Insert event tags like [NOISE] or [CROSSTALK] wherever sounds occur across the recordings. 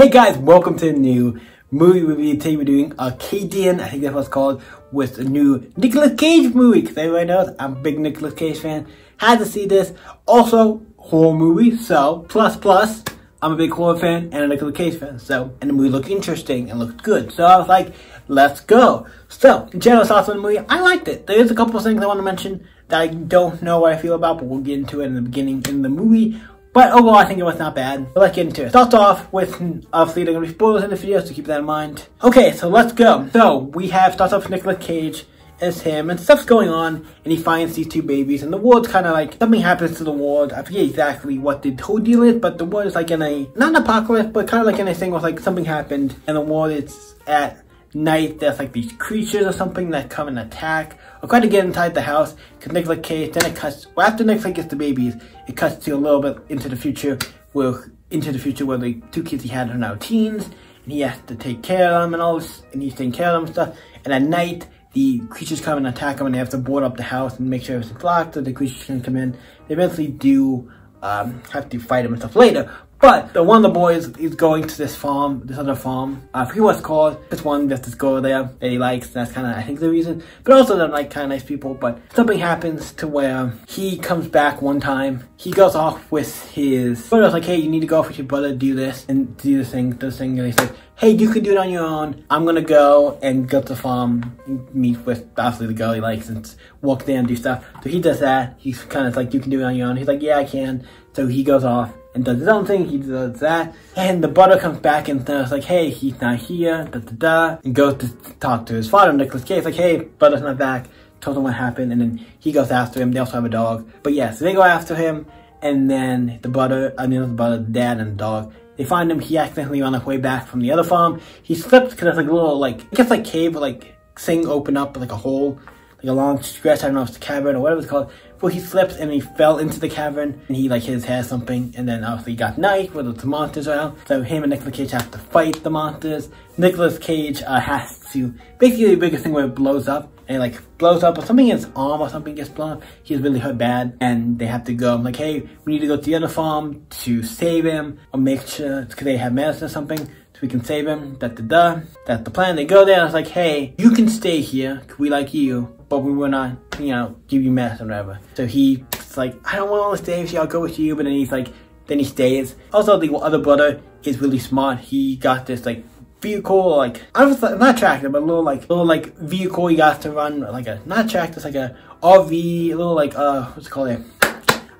Hey guys, welcome to the new movie review. Today we're doing Arcadian, I think that's what it's called, with a new Nicolas Cage movie. Because everybody knows I'm a big Nicolas Cage fan. Had to see this. Also, horror movie, so plus plus. I'm a big horror fan and a Nicolas Cage fan, so, and the movie looked interesting and looked good. So I was like, let's go. So, general thoughts on the movie, I liked it. There's a couple of things I want to mention that I don't know what I feel about, but we'll get into it in the beginning in the movie. But overall, I think it was not bad. But let's get into it. Start off with, obviously, there are going to be spoilers in the video, so keep that in mind. Okay, so let's go. So, we have, starts off with Nicolas Cage as him, and stuff's going on, and he finds these two babies, and the world's kind of like, something happens to the world. I forget exactly what the whole deal is, but the world is like in a, not an apocalypse, but kind of like in a thing where like something happened, and the world is at night, there's like these creatures or something that come and attack, or try to get inside the house, because Nicolas Cage, then it cuts, well after Nicolas gets the babies, it cuts to a little bit into the future, where, into the future where the two kids he had are now teens, and he has to take care of them and all this, and he's taking care of them and stuff, and at night, the creatures come and attack him and they have to board up the house and make sure everything's locked so the creatures can come in. They eventually do um, have to fight him and stuff later. But the one of the boys is going to this farm, this other farm. I forget what it's called. This one that's this girl there that he likes. That's kind of, I think, the reason. But also they're like kind of nice people. But something happens to where he comes back one time. He goes off with his brother's like, hey, you need to go off with your brother, do this, and do this thing, this thing. And he says, hey, you can do it on your own. I'm gonna go and go to the farm, meet with obviously the girl he likes, and walk there and do stuff. So he does that. He's kind of like, you can do it on your own. He's like, yeah, I can. So he goes off and does his own thing, he does that, and the brother comes back and says like, hey, he's not here, da da da, and goes to talk to his father, Nicolas Cage, like, hey, brother's not back, tells him what happened, and then he goes after him, they also have a dog, but yeah, so they go after him, and then the brother, I mean, the brother, the dad, and the dog, they find him, he accidentally on the way back from the other farm, he slips, because there's like a little, like, I guess like cave, like, thing open up, like a hole, like a long stretch, I don't know if it's a cavern or whatever it's called, well, he slipped and he fell into the cavern and he like hit his head something and then obviously he got knifed with the monsters around. So him and Nicolas Cage have to fight the monsters. Nicolas Cage uh, has to, basically the biggest thing where it blows up and it, like blows up or something in his arm or something gets blown up. He's really hurt bad and they have to go I'm like, hey, we need to go to the other farm to save him or make sure, because they have medicine or something so we can save him, da da da. That's the plan. They go there it's like, hey, you can stay here, we like you, but we will not, you know, give you medicine or whatever. So he's like, I don't want to stay with you, I'll go with you. But then he's like, then he stays. Also, the other brother is really smart. He got this like vehicle, like, I was not tractor, but a little like, little like vehicle he got to run, like a, not tractor, it's like a RV, a little like, uh, what's it called there?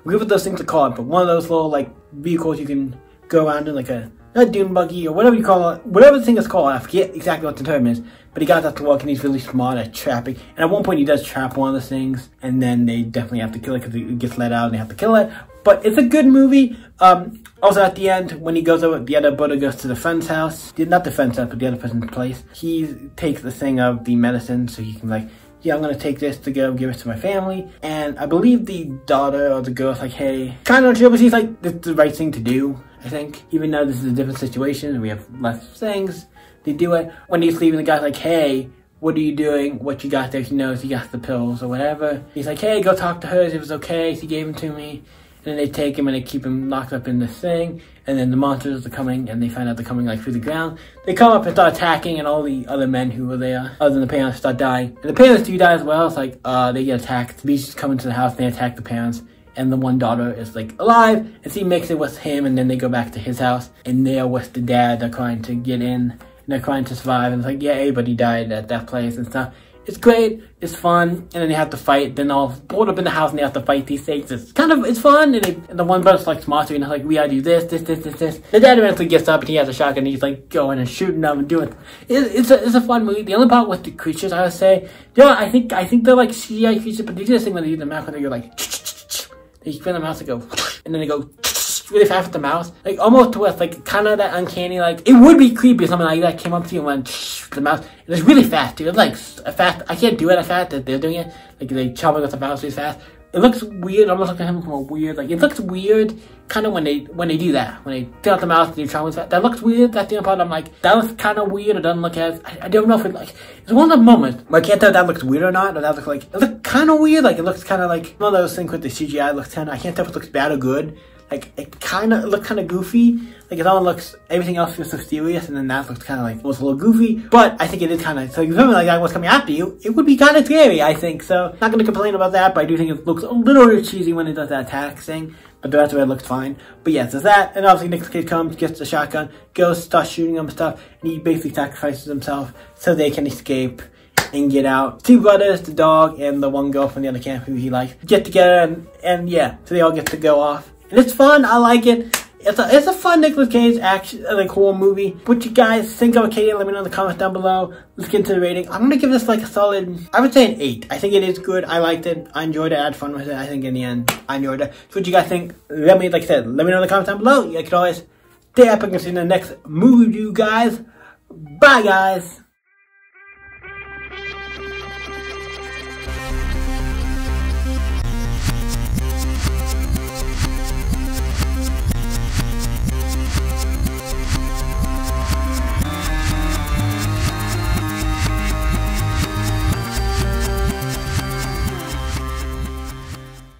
We what those things are called, but one of those little like vehicles you can go around in like a, a dune buggy or whatever you call it, whatever the thing is called, I forget exactly what the term is, but he got that to work and he's really smart at trapping. And at one point he does trap one of the things and then they definitely have to kill it because it gets let out and they have to kill it. But it's a good movie. Um, also at the end, when he goes over, the other brother goes to the friend's house. Not the friend's house, but the other person's place. He takes the thing of the medicine so he can like, yeah, I'm gonna take this to go give it to my family. And I believe the daughter or the girl's like, hey, kind of but she's like, this is the right thing to do, I think. Even though this is a different situation and we have less things, they do it. When he's leaving, the guy's like, hey, what are you doing? What you got there? She knows he got the pills or whatever. He's like, hey, go talk to her. It was okay. She gave them to me. And then they take him and they keep him locked up in this thing. And then the monsters are coming and they find out they're coming like through the ground. They come up and start attacking and all the other men who were there, other than the parents, start dying. And the parents do die as well. It's like, uh, they get attacked. The beasts come into the house and they attack the parents. And the one daughter is like alive and she makes it with him and then they go back to his house. And they're with the dad. They're trying to get in and they're trying to survive. And it's like, yeah, everybody died at that place and stuff. It's great, it's fun, and then they have to fight. Then all board up in the house and they have to fight these things. It's kind of, it's fun, and, they, and the one brother's like smarter, and he's like, we gotta do this, this, this, this, this. The dad eventually gets up and he has a shotgun and he's like going and shooting them and doing it. It's a, it's a fun movie. The only part with the creatures, I would say, know, I think, I think they're like CGI creatures, but they do this thing when they do the mouth where you're like, [TSK] they spin the mouth and go, [SNIFFS] and then they go, [SNIFFS] really fast with the mouse. Like almost with like kind of that uncanny like it would be creepy if something like that came up to you and went [SNIFFS] with the mouse. It was really fast, dude. It's like a fast. I can't do it as fast that they're doing it. Like they chopping with the mouse really fast. It looks weird, almost like him from a weird. Like it looks weird, kind of when they when they do that. When they take out the mouse and you chop with that. That looks weird. That's the only part. I'm like that looks kind of weird. It doesn't look as. I, I, don't know if it like. It's one of the moments. I can't tell if that looks weird or not. Or that looks like it looks kind of weird. Like it looks kind of like one of those things with the CGI looks kind of. I can't tell if it looks bad or good like it kind of looked kind of goofy. Like it all looks, everything else feels so serious, and then that looks kind of like was a little goofy. But I think it is kind of so. If something like that was coming after you, it would be kind of scary. I think so. Not gonna complain about that, but I do think it looks a little cheesy when it does that attack thing. But the rest of it looks fine. But yeah, so that, and obviously Nicolas Cage comes, gets the shotgun, goes, starts shooting them and stuff, and he basically sacrifices himself so they can escape and get out. Two brothers, the dog, and the one girl from the other camp who he likes, get together and, and yeah, so they all get to go off. And it's fun, I like it. It's a, it's a fun Nicolas Cage action, uh, like horror movie. What you guys think of Arcadia, let me know in the comments down below. Let's get into the rating. I'm gonna give this like a solid, I would say an 8. I think it is good, I liked it, I enjoyed it, I had fun with it. I think in the end, I enjoyed it. So what you guys think, let me, like I said, let me know in the comments down below. You can always stay up and see you in the next movie review, guys. Bye, guys.